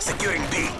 Securing B.